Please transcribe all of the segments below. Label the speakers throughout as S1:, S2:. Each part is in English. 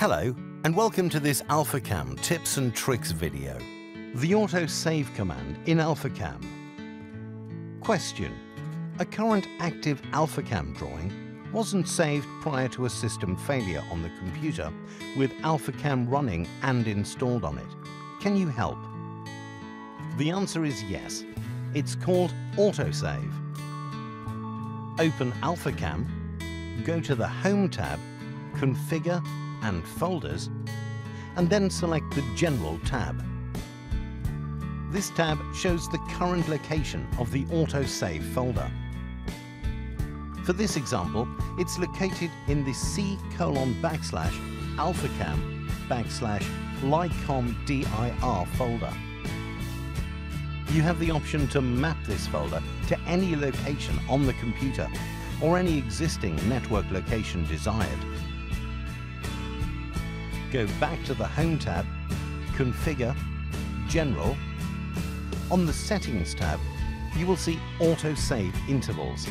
S1: Hello, and welcome to this AlphaCam tips and tricks video. The auto save command in AlphaCam. Question. A current active AlphaCam drawing wasn't saved prior to a system failure on the computer with AlphaCam running and installed on it. Can you help? The answer is yes. It's called autosave. Open AlphaCam, go to the Home tab, Configure and Folders, and then select the General tab. This tab shows the current location of the autosave folder. For this example, it's located in the C colon backslash alphacam backslash licom dir folder. You have the option to map this folder to any location on the computer or any existing network location desired. Go back to the Home tab, Configure, General. On the Settings tab, you will see Auto Save Intervals.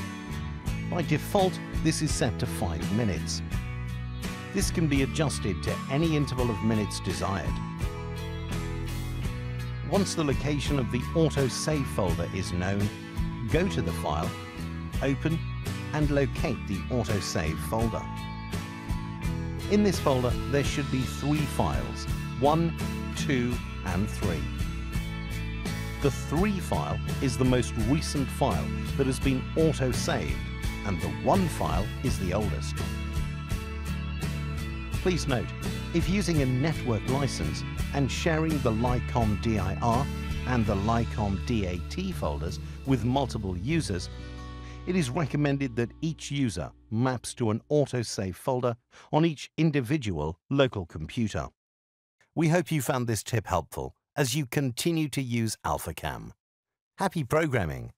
S1: By default, this is set to 5 minutes. This can be adjusted to any interval of minutes desired. Once the location of the Auto Save folder is known, go to the file, open and locate the Auto Save folder. In this folder, there should be three files, 1, 2 and 3. The 3 file is the most recent file that has been auto-saved and the 1 file is the oldest. Please note, if using a network license and sharing the Licom DIR and the Licom DAT folders with multiple users, it is recommended that each user maps to an autosave folder on each individual local computer. We hope you found this tip helpful as you continue to use AlphaCam. Happy programming!